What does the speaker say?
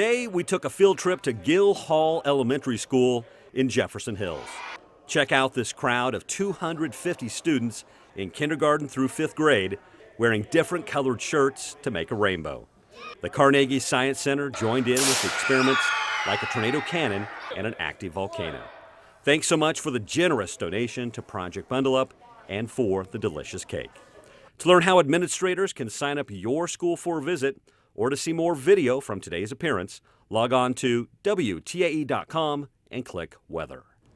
Today, we took a field trip to Gill Hall Elementary School in Jefferson Hills. Check out this crowd of 250 students in kindergarten through fifth grade wearing different colored shirts to make a rainbow. The Carnegie Science Center joined in with experiments like a tornado cannon and an active volcano. Thanks so much for the generous donation to Project Bundle Up and for the delicious cake. To learn how administrators can sign up your school for a visit or to see more video from today's appearance, log on to WTAE.com and click Weather.